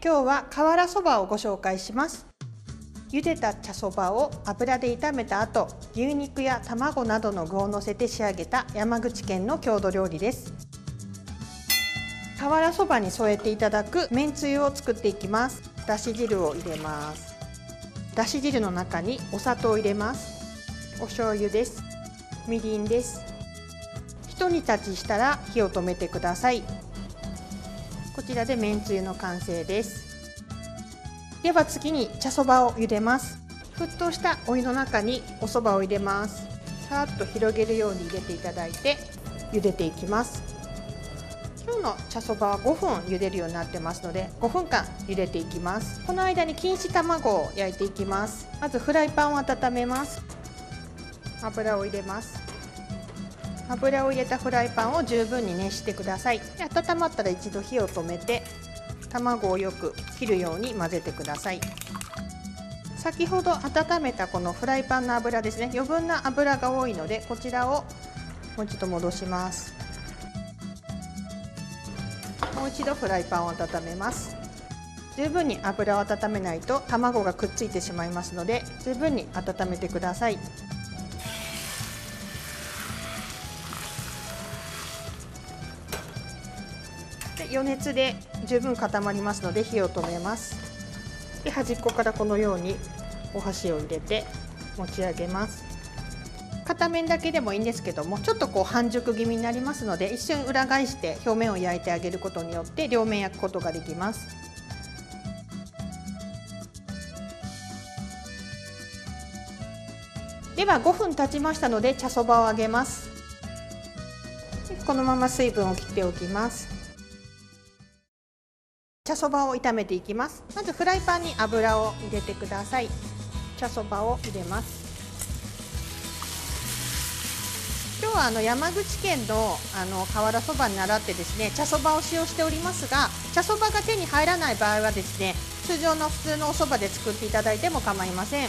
今日は瓦そばをご紹介します。茹でた茶そばを油で炒めた後牛肉や卵などの具をのせて仕上げた山口県の郷土料理です。瓦そばに添えていただくめんつゆを作っていきます。だし汁を入れます。だし汁の中にお砂糖を入れます。お醤油です。みりんです。ひと煮立ちしたら火を止めてください。こちらでめんつゆの完成です。では次に茶そばを茹でます。沸騰したお湯の中にお蕎麦を入れます。さっと広げるように入れていただいて茹でていきます。今日の茶そばは5分茹でるようになってますので5分間茹でていきます。この間に錦糸卵を焼いていきます。まずフライパンを温めます。油を入れます。油を入れたフライパンを十分に熱してください。温まったら一度火を止めて卵をよく切るように混ぜてください。先ほど温めたこのフライパンの油ですね。余分な油が多いのでこちらをもう一度戻します。もう一度フライパンを温めます。十分に油を温めないと卵がくっついてしまいますので十分に温めてください。余熱で十分固まりますので火を止めます。で端っこからこのようにお箸を入れて持ち上げます。片面だけでもいいんですけどもちょっとこう半熟気味になりますので一瞬裏返して表面を焼いてあげることによって両面焼くことができます。では5分経ちましたので茶そばを揚げます。このまま水分を切っておきます。茶そばを炒めていきます。まずフライパンに油を入れてください。茶そばを入れます。今日はあの山口県のあの瓦そばに習ってですね茶そばを使用しておりますが茶そばが手に入らない場合はですね通常の普通のおそばで作っていただいても構いません。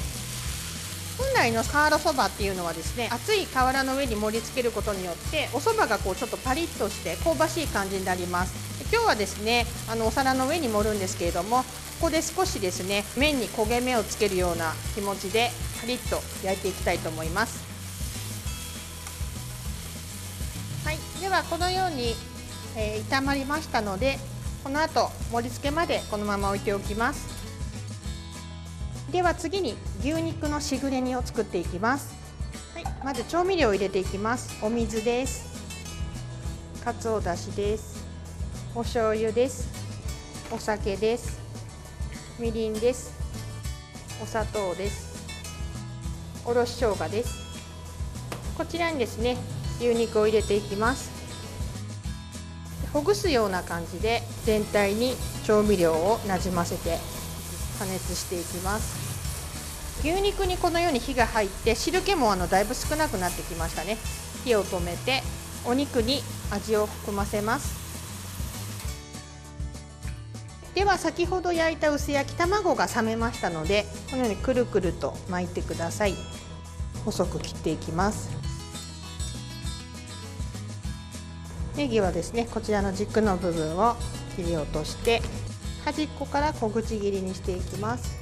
本来の瓦そばっていうのはですね熱い瓦の上に盛り付けることによってお蕎麦がこうちょっとパリッとして香ばしい感じになります。今日はですねあのお皿の上に盛るんですけれどもここで少しですね麺に焦げ目をつけるような気持ちでカリッと焼いていきたいと思います。はいではこのように、えー、炒まりましたのでこの後盛り付けまでこのまま置いておきます。では次に牛肉のしぐれ煮を作っていきます。はい、まず調味料を入れていきます。お水です。かつおだしです。お醤油です。お酒です。みりんです。お砂糖です。おろし生姜です。こちらにですね牛肉を入れていきます。ほぐすような感じで全体に調味料をなじませて加熱していきます。牛肉にこのように火が入って汁気もあのだいぶ少なくなってきましたね。火を止めてお肉に味を含ませます。では先ほど焼いた薄焼き卵が冷めましたのでこのようにくるくると巻いてください。細く切っていきます。ネギはですねこちらの軸の部分を切り落として端っこから小口切りにしていきます。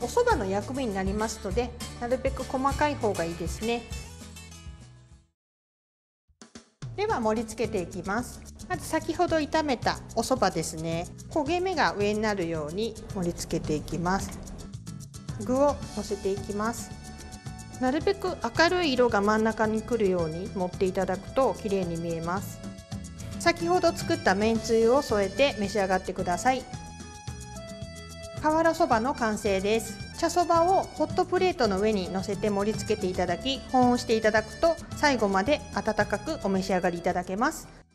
お蕎麦の薬味になりますのでなるべく細かい方がいいですね。では盛り付けていきます。まず先ほど炒めたお蕎麦ですね。焦げ目が上になるように盛り付けていきます。具をのせていきます。なるべく明るい色が真ん中に来るように盛っていただくと綺麗に見えます。先ほど作っためんつゆを添えて召し上がってください。瓦そばの完成です。茶そばをホットプレートの上に乗せて盛り付けていただき保温していただくと最後まで温かくお召し上がりいただけます。